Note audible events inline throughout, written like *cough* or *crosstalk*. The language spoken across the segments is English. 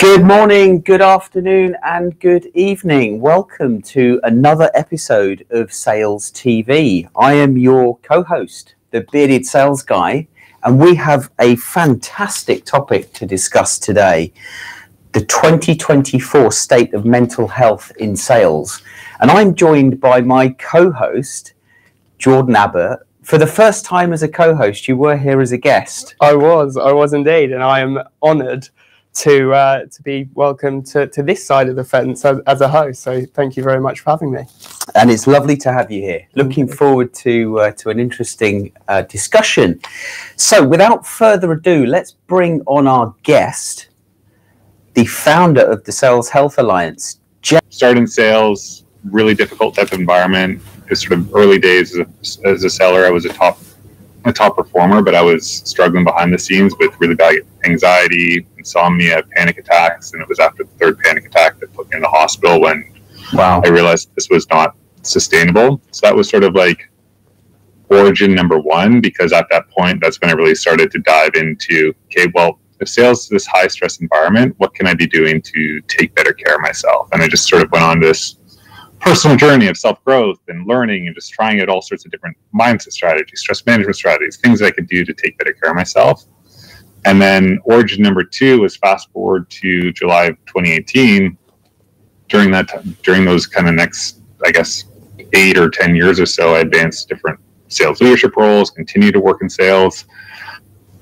Good morning, good afternoon, and good evening. Welcome to another episode of Sales TV. I am your co host, the bearded sales guy, and we have a fantastic topic to discuss today the 2024 state of mental health in sales. And I'm joined by my co host, Jordan Abbott. For the first time as a co host, you were here as a guest. I was, I was indeed, and I am honoured to uh, to be welcomed to, to this side of the fence as, as, a host. So thank you very much for having me. And it's lovely to have you here. Looking forward to uh, to an interesting uh, discussion. So without further ado, let's bring on our guest, the founder of the Sales Health Alliance. Jeff. Starting sales, really difficult type of environment. It's sort of early days as a, as a seller. I was a top a top performer, but I was struggling behind the scenes with really bad anxiety, insomnia, panic attacks, and it was after the third panic attack that put me in the hospital when wow. I realized this was not sustainable. So that was sort of like origin number one, because at that point, that's when I really started to dive into okay, well, if sales is this high stress environment, what can I be doing to take better care of myself? And I just sort of went on this personal journey of self growth and learning and just trying out all sorts of different mindset strategies, stress management strategies, things that I could do to take better care of myself. And then origin number two was fast forward to July of 2018. During that, time, during those kind of next, I guess, eight or 10 years or so, I advanced different sales leadership roles, continued to work in sales,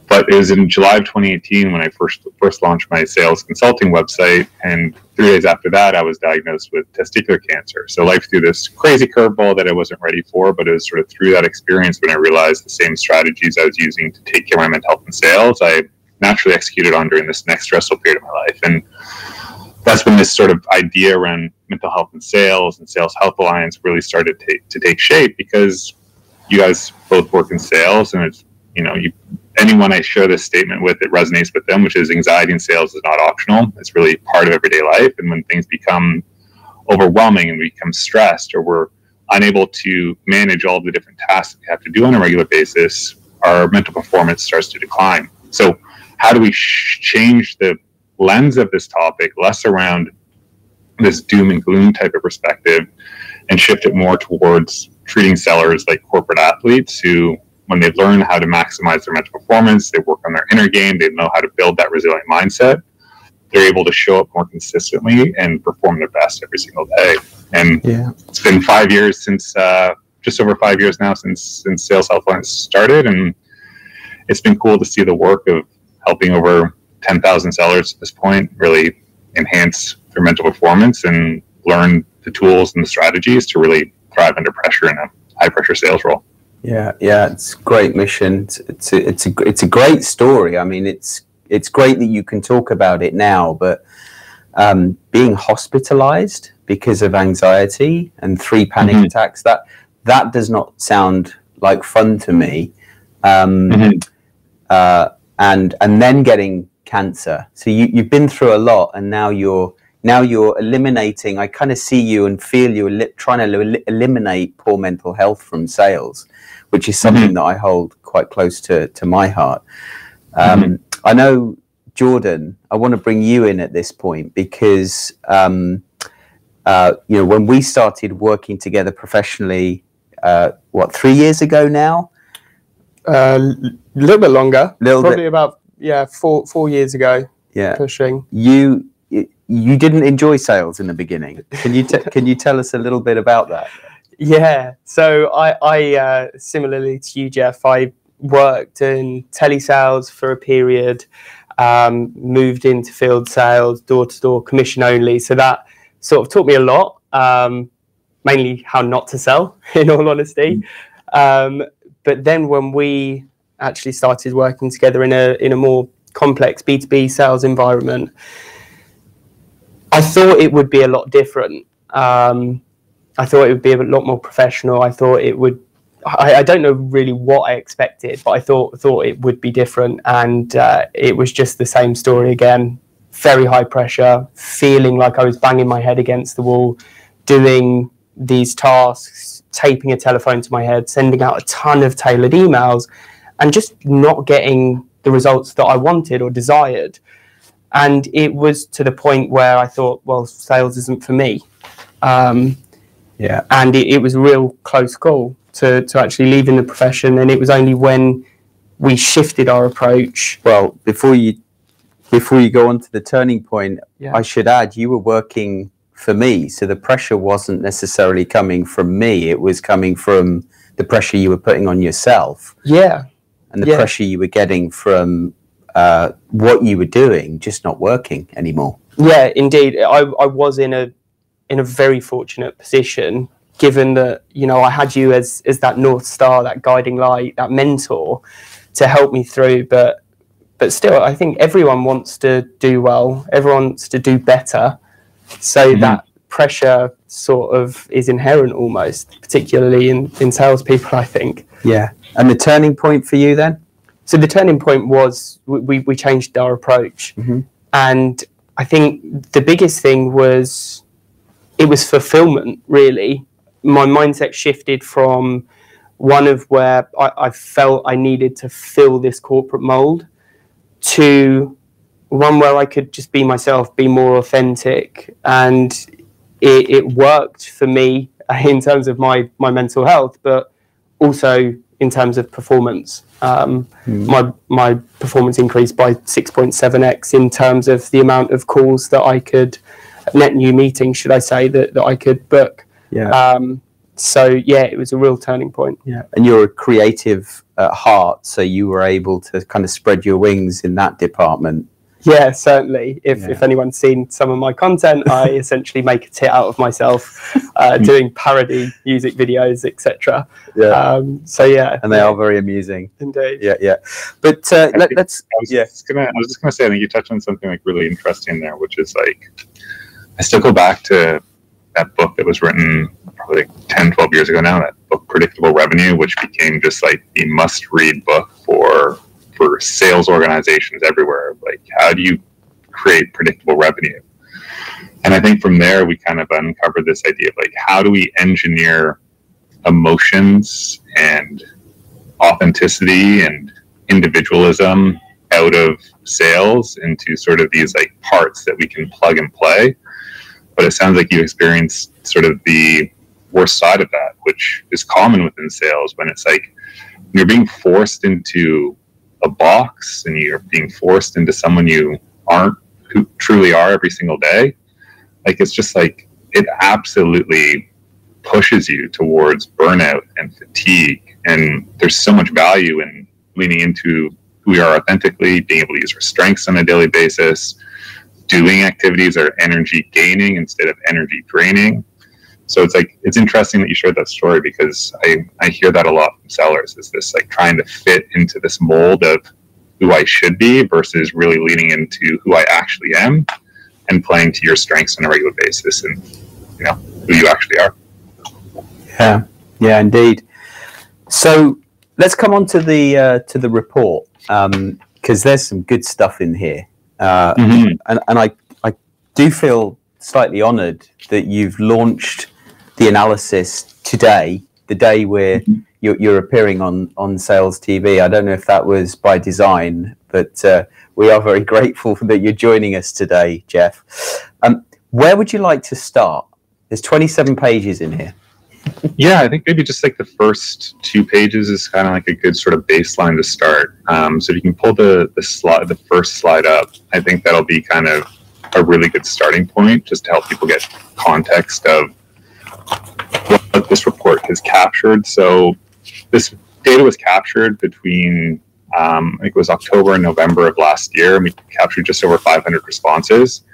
but it was in July of 2018 when I first first launched my sales consulting website, and three days after that, I was diagnosed with testicular cancer. So life threw this crazy curveball that I wasn't ready for, but it was sort of through that experience when I realized the same strategies I was using to take care of my mental health and sales, I naturally executed on during this next stressful period of my life, and that's when this sort of idea around mental health and sales and Sales Health Alliance really started to, to take shape because you guys both work in sales, and it's you know you anyone I share this statement with, it resonates with them, which is anxiety in sales is not optional. It's really part of everyday life. And when things become overwhelming and we become stressed or we're unable to manage all the different tasks we have to do on a regular basis, our mental performance starts to decline. So, how do we change the lens of this topic less around this doom and gloom type of perspective and shift it more towards treating sellers like corporate athletes who when they learn how to maximize their mental performance, they work on their inner game, they know how to build that resilient mindset, they're able to show up more consistently and perform their best every single day. And yeah. it's been five years since, uh, just over five years now since since Sales Health Alliance started, and it's been cool to see the work of helping over 10,000 sellers at this point really enhance their mental performance and learn the tools and the strategies to really thrive under pressure in a high pressure sales role. Yeah, yeah, it's a great mission. It's it's a, it's a it's a great story. I mean, it's it's great that you can talk about it now, but um, being hospitalized because of anxiety and three panic mm-hmm. attacks that that does not sound like fun to me. Um, mm-hmm. uh, and and then getting cancer. So you you've been through a lot, and now you're now you're eliminating. I kind of see you and feel you trying to eliminate poor mental health from sales which is something mm-hmm. that I hold quite close to to my heart. Um, mm-hmm. I know Jordan. I want to bring you in at this point because um, uh, you know when we started working together professionally, uh, what three years ago now? A uh, little bit longer. Little Probably bit. about yeah four four years ago. Yeah, pushing you. You didn't enjoy sales in the beginning. Can you t- can you tell us a little bit about that? Yeah. So I, I uh, similarly to you, Jeff, I worked in telesales for a period, um, moved into field sales, door to door, commission only. So that sort of taught me a lot, um, mainly how not to sell, *laughs* in all honesty. Um, but then when we actually started working together in a in a more complex B two B sales environment, I thought it would be a lot different. Um, I thought it would be a lot more professional. I thought it would. I, I don't know really what I expected, but I thought thought it would be different, and uh, it was just the same story again. Very high pressure, feeling like I was banging my head against the wall, doing these tasks, taping a telephone to my head, sending out a ton of tailored emails, and just not getting the results that I wanted or desired. And it was to the point where I thought, well, sales isn't for me. Um, yeah. And it, it was a real close call to, to actually leaving the profession. And it was only when we shifted our approach. Well, before you before you go on to the turning point, Yeah. I should add you were working for me, so the pressure wasn't necessarily coming from me. It was coming from the pressure you were putting on yourself Yeah. and the Yeah. pressure you were getting from uh, what you were doing just not working anymore. Yeah, indeed. I, I was in a in a very fortunate position given that, you know, I had you as as that North Star, that guiding light, that mentor to help me through. But but still I think everyone wants to do well, everyone wants to do better. So Mhm. that pressure sort of is inherent almost, particularly in, in salespeople, I think. Yeah. And the turning point for you then? So the turning point was we, we, changed our approach. Mhm. And I think the biggest thing was it was fulfillment, really. My mindset shifted from one of where I, I felt I needed to fill this corporate mold to one where I could just be myself, be more authentic. And it, it worked for me *laughs* in terms of my, my mental health, but also in terms of performance. Um, My my performance increased by 6.7x in terms of the amount of calls that I could, net new meetings, should I say, that, that I could book. Yeah. Um, so yeah, it was a real turning point. Yeah, and you're a creative at heart, so you were able to kind of spread your wings in that department. Yeah, certainly. If, Yeah. if anyone's seen some of my content, I *laughs* essentially make a tit out of myself uh, *laughs* doing parody music videos, etc. Um, so yeah, and they are very amusing. indeed. Yeah, yeah. But uh, let, let's. I was Yeah. just gonna I was just gonna say I think you touched on something like really interesting there, which is like I still go back to that book that was written probably like 10, 12 years ago now, that book Predictable Revenue, which became just like the must read book for for sales organizations everywhere. Like how do you create predictable revenue? And I think from there we kind of uncovered this idea of like how do we engineer emotions and authenticity and individualism out of sales into sort of these like parts that we can plug and play. But it sounds like you experienced sort of the worst side of that, which is common within sales when it's like you're being forced into a box and you're being forced into someone you aren't who truly are every single day. Like it's just like it absolutely pushes you towards burnout and fatigue. And there's so much value in leaning into who we are authentically, being able to use our strengths on a daily basis, doing activities that are energy gaining instead of energy draining. So it's like it's interesting that you shared that story because I, I hear that a lot from sellers is this like trying to fit into this mold of who I should be versus really leaning into who I actually am and playing to your strengths on a regular basis and you know who you actually are. Yeah, yeah, indeed. So let's come on to the uh, to the report because there's some good stuff in here, uh, and and I I do feel slightly honoured that you've launched the analysis today, the day where you're, you're appearing on on Sales TV. I don't know if that was by design, but uh, we are very *laughs* grateful for that you're joining us today, Jeff. Um, where would you like to start? There's 27 pages in here. Yeah, I think maybe just like the first two pages is kind of like a good sort of baseline to start. Um, so if you can pull the the slide, the first slide up, I think that'll be kind of a really good starting point just to help people get context of what this report has captured. So this data was captured between um, I think it was October and November of last year, and we captured just over 500 responses.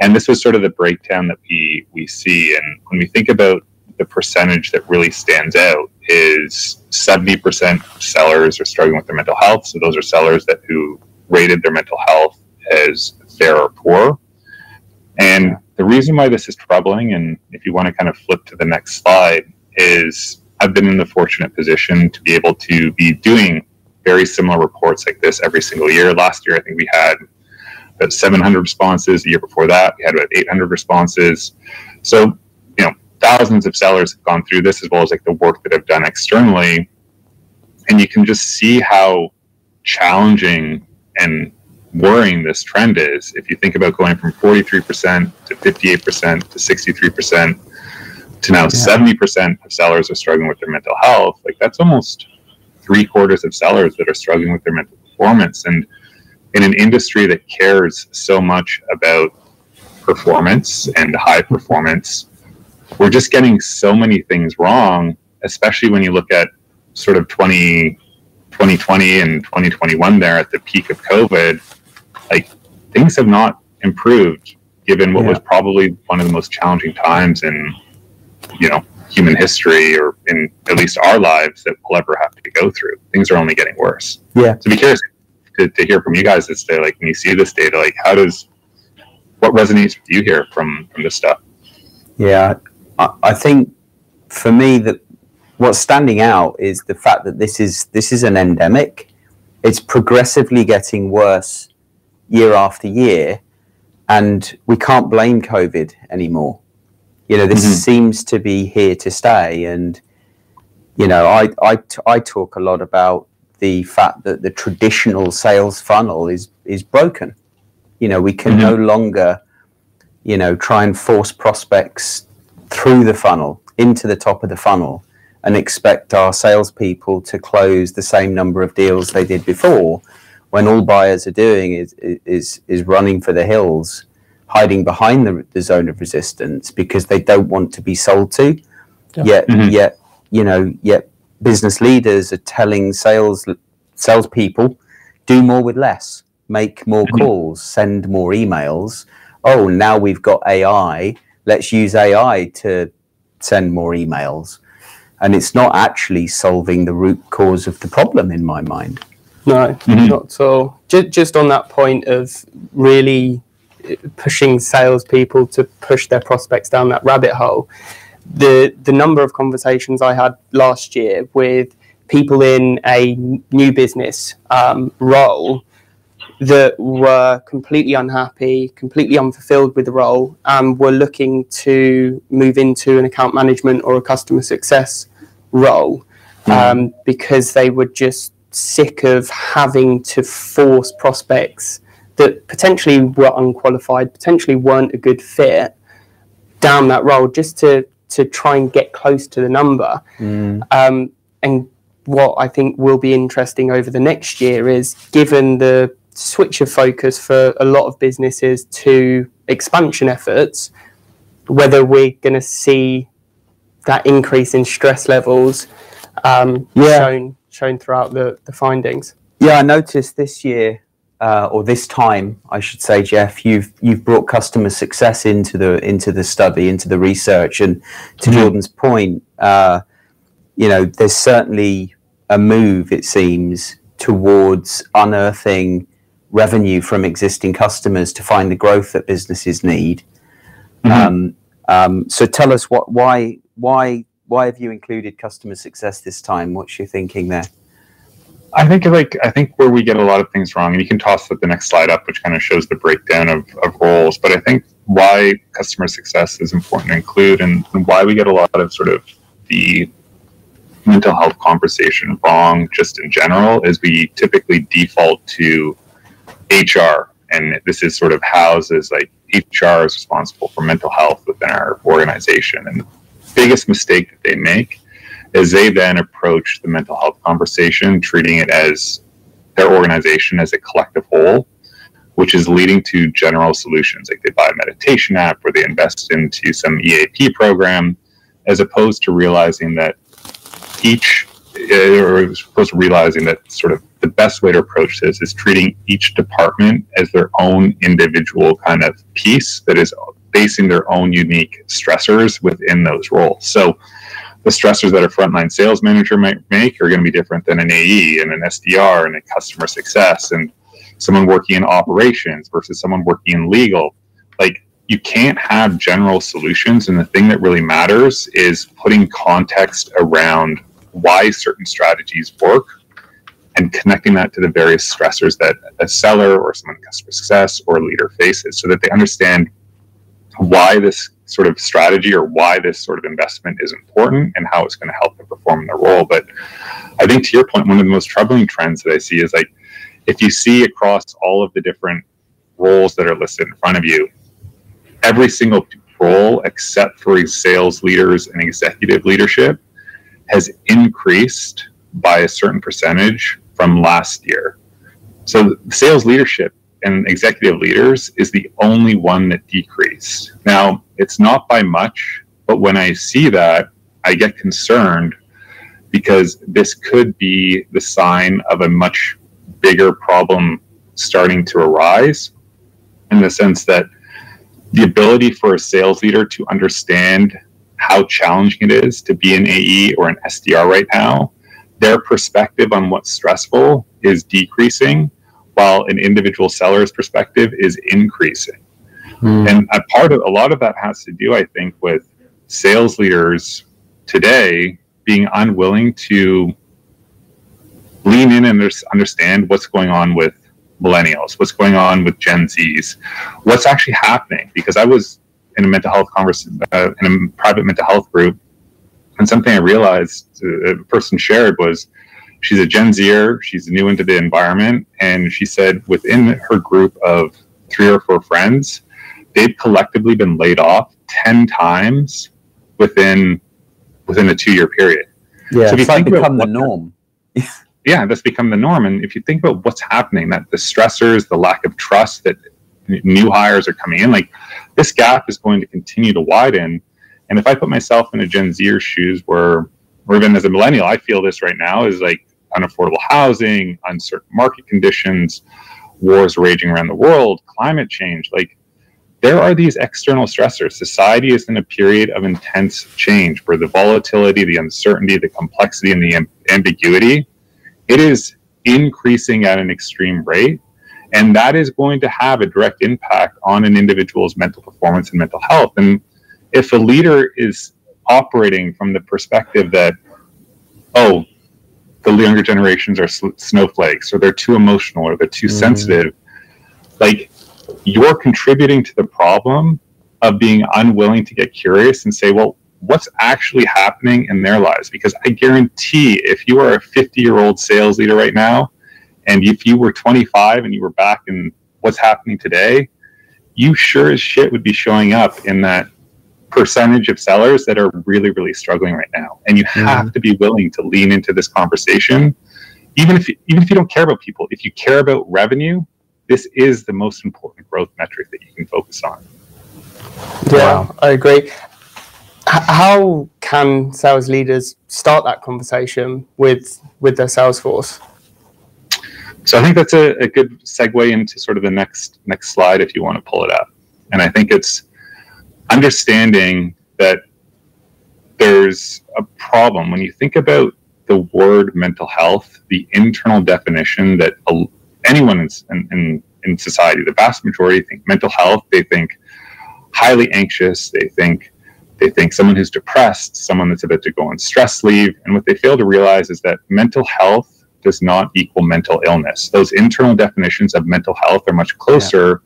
And this was sort of the breakdown that we we see. And when we think about the percentage that really stands out is 70% of sellers are struggling with their mental health. So those are sellers that who rated their mental health as fair or poor. And the reason why this is troubling, and if you want to kind of flip to the next slide, is I've been in the fortunate position to be able to be doing very similar reports like this every single year. Last year, I think we had about 700 responses. The year before that, we had about 800 responses. So, you know, thousands of sellers have gone through this as well as like the work that I've done externally. And you can just see how challenging and worrying this trend is. If you think about going from 43% to 58% to 63% to now yeah. 70% of sellers are struggling with their mental health, like that's almost three quarters of sellers that are struggling with their mental performance. And in an industry that cares so much about performance and high performance, we're just getting so many things wrong, especially when you look at sort of 20, 2020 and 2021 there at the peak of COVID. Like things have not improved given what yeah. was probably one of the most challenging times in, you know, human history or in at least our lives that we'll ever have to go through. Things are only getting worse. Yeah. So be curious to, to hear from you guys this day, like when you see this data, like how does what resonates with you here from from this stuff? Yeah, I, I think for me that what's standing out is the fact that this is this is an endemic. It's progressively getting worse year after year, and we can't blame COVID anymore. You know, this mm-hmm. seems to be here to stay, and you know, I, I I talk a lot about the fact that the traditional sales funnel is is broken. You know, we can mm-hmm. no longer, you know, try and force prospects through the funnel into the top of the funnel and expect our salespeople to close the same number of deals they did before, when all buyers are doing is is is running for the hills, hiding behind the, the zone of resistance because they don't want to be sold to. Yeah. Yet, mm-hmm. yet you know, yet business leaders are telling sales salespeople do more with less, make more mm-hmm. calls, send more emails. Oh, now we've got AI. Let's use AI to send more emails. And it's not actually solving the root cause of the problem in my mind. No, mm-hmm. not at all. Just, just on that point of really pushing salespeople to push their prospects down that rabbit hole the the number of conversations I had last year with people in a new business um, role that were completely unhappy, completely unfulfilled with the role, and were looking to move into an account management or a customer success role mm. um, because they were just sick of having to force prospects that potentially were unqualified, potentially weren't a good fit down that role just to to try and get close to the number. Mm. Um, and what I think will be interesting over the next year is given the switch of focus for a lot of businesses to expansion efforts, whether we're going to see that increase in stress levels um, yeah. shown shown throughout the, the findings. Yeah, I noticed this year uh, or this time, I should say, Jeff, you've you've brought customer success into the into the study, into the research, and to mm-hmm. Jordan's point, uh, you know, there's certainly a move, it seems, towards unearthing revenue from existing customers to find the growth that businesses need. Mm-hmm. Um, um, so, tell us what why why why have you included customer success this time? What's your thinking there? I think like I think where we get a lot of things wrong, and you can toss the next slide up, which kind of shows the breakdown of, of roles. But I think why customer success is important to include, and, and why we get a lot of sort of the mental health conversation wrong, just in general, is we typically default to HR, and this is sort of houses like HR is responsible for mental health within our organization, and biggest mistake that they make is they then approach the mental health conversation, treating it as their organization as a collective whole, which is leading to general solutions like they buy a meditation app or they invest into some EAP program, as opposed to realizing that each uh, or as opposed to realizing that sort of the best way to approach this is treating each department as their own individual kind of piece that is facing their own unique stressors within those roles. So the stressors that a frontline sales manager might make are going to be different than an AE and an SDR and a customer success and someone working in operations versus someone working in legal. Like you can't have general solutions. And the thing that really matters is putting context around why certain strategies work and connecting that to the various stressors that a seller or someone in customer success or leader faces so that they understand why this sort of strategy or why this sort of investment is important and how it's going to help them perform in their role. But I think to your point, one of the most troubling trends that I see is like if you see across all of the different roles that are listed in front of you, every single role except for sales leaders and executive leadership has increased by a certain percentage from last year. So sales leadership and executive leaders is the only one that decreased. Now, it's not by much, but when I see that, I get concerned because this could be the sign of a much bigger problem starting to arise in the sense that the ability for a sales leader to understand how challenging it is to be an AE or an SDR right now, their perspective on what's stressful is decreasing while an individual seller's perspective is increasing. Mm. And a part of a lot of that has to do, I think, with sales leaders today being unwilling to lean in and understand what's going on with millennials, what's going on with Gen Zs, what's actually happening. Because I was in a mental health conversation, uh, in a private mental health group, and something I realized uh, a person shared was she's a Gen Zer, she's new into the environment, and she said within her group of three or four friends, they've collectively been laid off ten times within within a two year period. Yeah, so it's like become the norm. *laughs* yeah, that's become the norm. And if you think about what's happening, that the stressors, the lack of trust that new hires are coming in, like this gap is going to continue to widen. And if I put myself in a Gen Zer shoes where, or even as a millennial, I feel this right now is like unaffordable housing, uncertain market conditions, wars raging around the world, climate change. Like there are these external stressors. Society is in a period of intense change where the volatility, the uncertainty, the complexity, and the ambiguity it is increasing at an extreme rate. And that is going to have a direct impact on an individual's mental performance and mental health. And if a leader is operating from the perspective that, oh, the younger generations are snowflakes, or they're too emotional, or they're too mm. sensitive, like you're contributing to the problem of being unwilling to get curious and say, well, what's actually happening in their lives. Because I guarantee if you are a 50 year old sales leader right now, and if you were 25 and you were back in what's happening today, you sure as shit would be showing up in that percentage of sellers that are really, really struggling right now. And you mm-hmm. have to be willing to lean into this conversation. Even if you, even if you don't care about people, if you care about revenue, this is the most important growth metric that you can focus on. Yeah, wow. I agree how can sales leaders start that conversation with with their sales force? So I think that's a, a, good segue into sort of the next next slide if you want to pull it up. And I think it's understanding that there's a problem when you think about the word mental health, the internal definition that anyone in, in, in society, the vast majority think mental health, they think highly anxious, they think they think someone who's depressed, someone that's about to go on stress leave. And what they fail to realize is that mental health does not equal mental illness. Those internal definitions of mental health are much closer.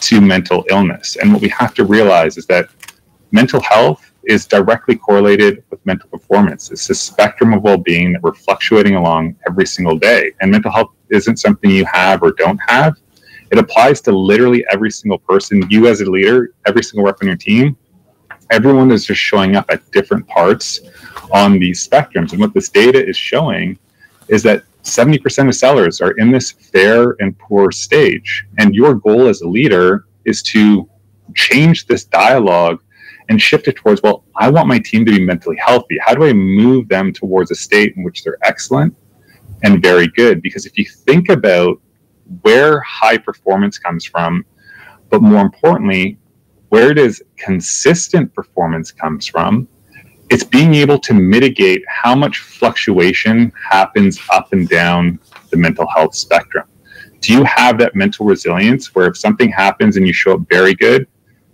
To mental illness. And what we have to realize is that mental health is directly correlated with mental performance. It's a spectrum of well being that we're fluctuating along every single day. And mental health isn't something you have or don't have. It applies to literally every single person. You, as a leader, every single rep on your team, everyone is just showing up at different parts on these spectrums. And what this data is showing is that 70% of sellers are in this fair and poor stage. And your goal as a leader is to change this dialogue and shift it towards, well, I want my team to be mentally healthy. How do I move them towards a state in which they're excellent and very good? Because if you think about where high performance comes from, but more importantly, where does consistent performance comes from? It's being able to mitigate how much fluctuation happens up and down the mental health spectrum. Do you have that mental resilience where if something happens and you show up very good,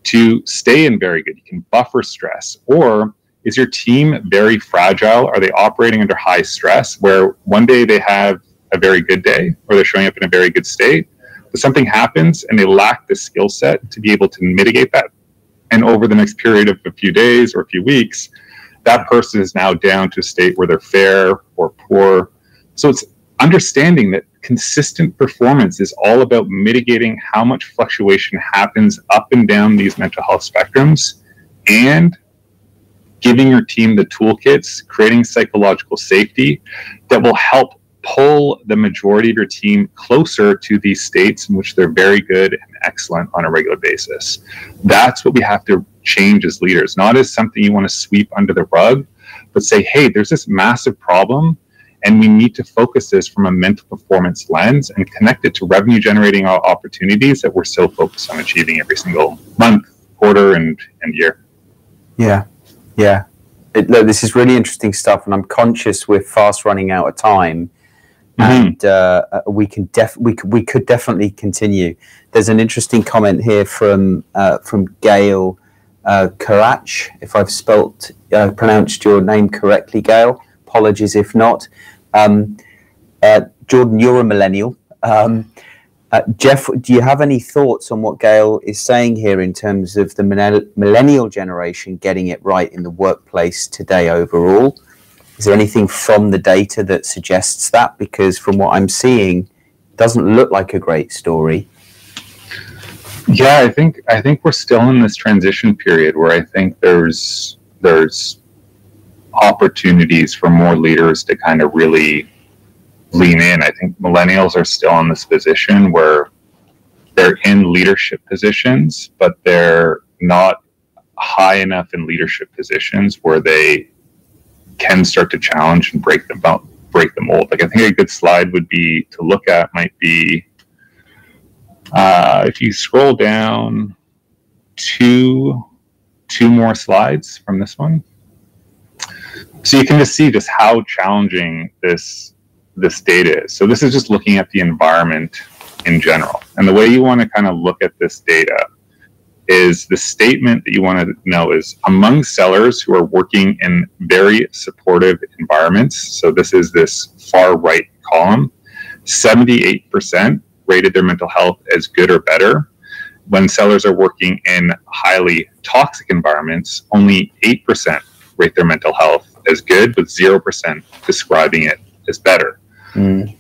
to stay in very good? You can buffer stress. Or is your team very fragile? Are they operating under high stress where one day they have a very good day or they're showing up in a very good state? But something happens and they lack the skill set to be able to mitigate that. And over the next period of a few days or a few weeks, that person is now down to a state where they're fair or poor. So it's understanding that consistent performance is all about mitigating how much fluctuation happens up and down these mental health spectrums and giving your team the toolkits, creating psychological safety that will help pull the majority of your team closer to these states in which they're very good and excellent on a regular basis. That's what we have to change as leaders, not as something you want to sweep under the rug, but say, hey, there's this massive problem. And we need to focus this from a mental performance lens and connect it to revenue generating opportunities that we're so focused on achieving every single month, quarter, and, and year. Yeah. Yeah. It, look, this is really interesting stuff. And I'm conscious we're fast running out of time. Mm-hmm. and uh, uh, we can def we could, we could definitely continue. There's an interesting comment here from uh, from Gail uh, Karach, if I've spelt uh, pronounced your name correctly, Gail. Apologies if not. Um, uh, Jordan, you're a millennial. Um, uh, Jeff, do you have any thoughts on what Gail is saying here in terms of the millennial generation getting it right in the workplace today overall? Is there anything from the data that suggests that? Because from what I'm seeing, doesn't look like a great story. Yeah, I think I think we're still in this transition period where I think there's there's opportunities for more leaders to kind of really lean in. I think millennials are still in this position where they're in leadership positions, but they're not high enough in leadership positions where they can start to challenge and break out, break the mold. Like I think a good slide would be to look at might be uh, if you scroll down two two more slides from this one. So you can just see just how challenging this this data is. So this is just looking at the environment in general. And the way you want to kind of look at this data is the statement that you want to know is among sellers who are working in very supportive environments. So this is this far right column. 78% rated their mental health as good or better. When sellers are working in highly toxic environments, only 8% rate their mental health as good, with 0% describing it as better. Mm.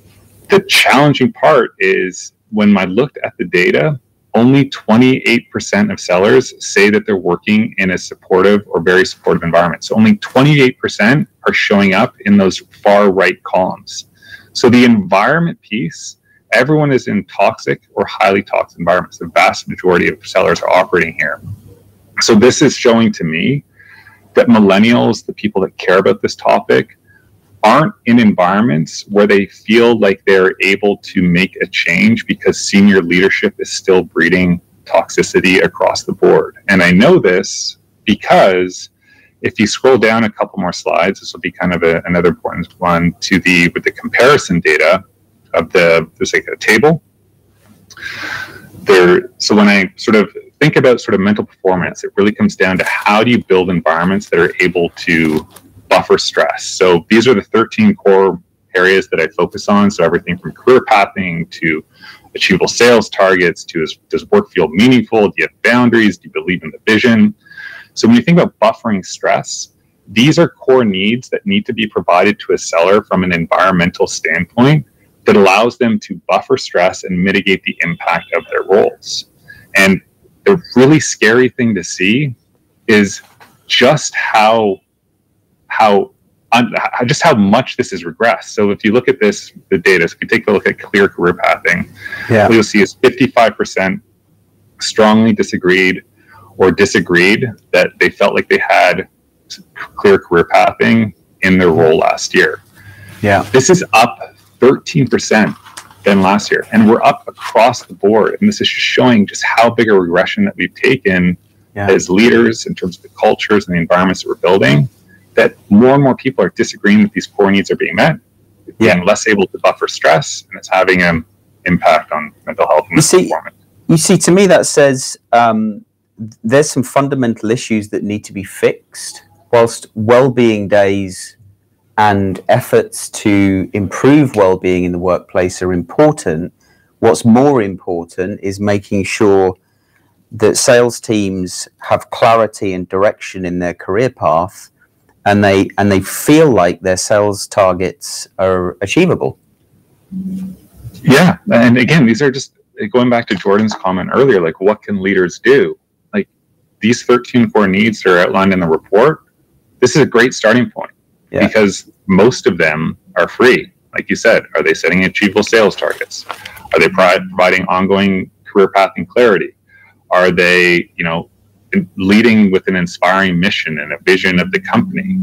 The challenging part is when I looked at the data, only 28% of sellers say that they're working in a supportive or very supportive environment. So only 28% are showing up in those far right columns. So the environment piece, everyone is in toxic or highly toxic environments. The vast majority of sellers are operating here. So this is showing to me that millennials, the people that care about this topic, aren't in environments where they feel like they're able to make a change because senior leadership is still breeding toxicity across the board. And I know this because if you scroll down a couple more slides, this will be kind of a, another important one to the with the comparison data of the there's like a table there. So when I sort of think about sort of mental performance, it really comes down to how do you build environments that are able to buffer stress. So these are the 13 core areas that I focus on. So everything from career pathing to achievable sales targets to is, does work feel meaningful? Do you have boundaries? Do you believe in the vision? So when you think about buffering stress, these are core needs that need to be provided to a seller from an environmental standpoint that allows them to buffer stress and mitigate the impact of their roles. And the really scary thing to see is just how how just how much this has regressed. So if you look at this, the data, so if you take a look at clear career pathing, yeah. what you'll see is 55% strongly disagreed or disagreed that they felt like they had clear career pathing in their role last year. Yeah. This is up 13% than last year. And we're up across the board. And this is just showing just how big a regression that we've taken yeah. as leaders in terms of the cultures and the environments that we're building that more and more people are disagreeing that these core needs are being met, yeah. being less able to buffer stress, and it's having an impact on mental health and you see, performance. You see, to me, that says um, there's some fundamental issues that need to be fixed, whilst well-being days and efforts to improve well-being in the workplace are important. What's more important is making sure that sales teams have clarity and direction in their career path and they and they feel like their sales targets are achievable. Yeah, and again, these are just going back to Jordan's comment earlier. Like, what can leaders do? Like these 13 core needs that are outlined in the report. This is a great starting point yeah. because most of them are free. Like you said, are they setting achievable sales targets? Are they providing ongoing career path and clarity? Are they, you know, leading with an inspiring mission and a vision of the company?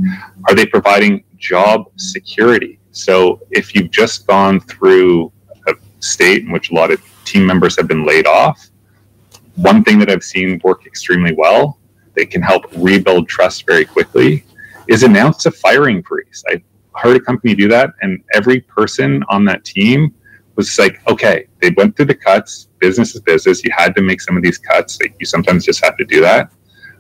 Are they providing job security? So if you've just gone through a state in which a lot of team members have been laid off, one thing that I've seen work extremely well, they can help rebuild trust very quickly, is announce a firing freeze. I heard a company do that, and every person on that team was like, okay, they went through the cuts. Business is business. You had to make some of these cuts. Like you sometimes just have to do that.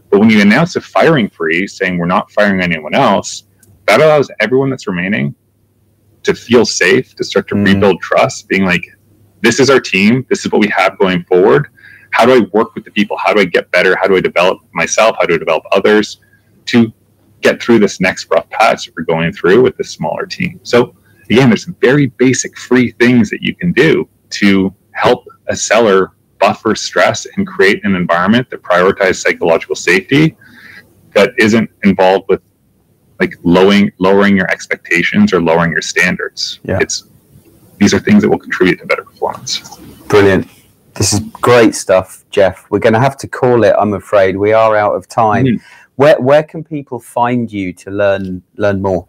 But when you announce a firing freeze, saying we're not firing anyone else, that allows everyone that's remaining to feel safe, to start to mm. rebuild trust, being like, this is our team. This is what we have going forward. How do I work with the people? How do I get better? How do I develop myself? How do I develop others to get through this next rough patch that we're going through with this smaller team? So again, there's some very basic free things that you can do to help a seller buffer stress and create an environment that prioritizes psychological safety that isn't involved with like lowering lowering your expectations or lowering your standards. Yeah. It's these are things that will contribute to better performance. Brilliant. This is great stuff, Jeff. We're going to have to call it. I'm afraid we are out of time. Mm. Where where can people find you to learn learn more?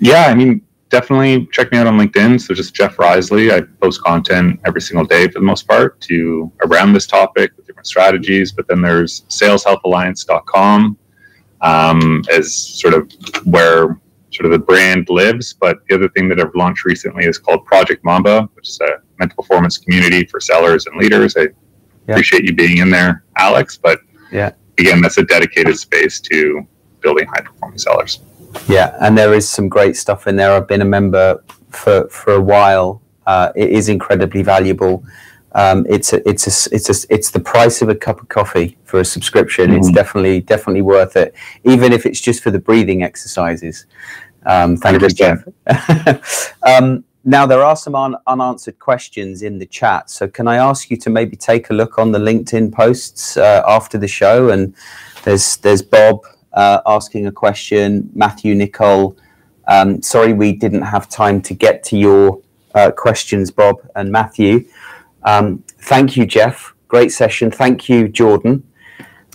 Yeah, I mean, definitely check me out on LinkedIn. So just Jeff Riseley. I post content every single day for the most part to around this topic with different strategies. But then there's saleshealthalliance.com um, as sort of where sort of the brand lives. But the other thing that I've launched recently is called Project Mamba, which is a mental performance community for sellers and leaders. I yeah. appreciate you being in there, Alex. But yeah, again, that's a dedicated space to building high performing sellers. Yeah, and there is some great stuff in there. I've been a member for for a while. Uh, it is incredibly valuable. Um, it's a, it's a, it's a, it's the price of a cup of coffee for a subscription. Mm-hmm. It's definitely definitely worth it, even if it's just for the breathing exercises. Um, thank 100%. you, Jeff. *laughs* um, now there are some un- unanswered questions in the chat, so can I ask you to maybe take a look on the LinkedIn posts uh, after the show? And there's there's Bob uh, asking a question. Matthew Nicole, um, sorry we didn't have time to get to your uh, questions, Bob and Matthew. Um, thank you, Jeff. Great session. Thank you, Jordan.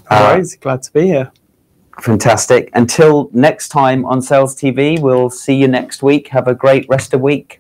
Uh, glad to be here. Fantastic. Until next time on Sales TV, we'll see you next week. Have a great rest of week.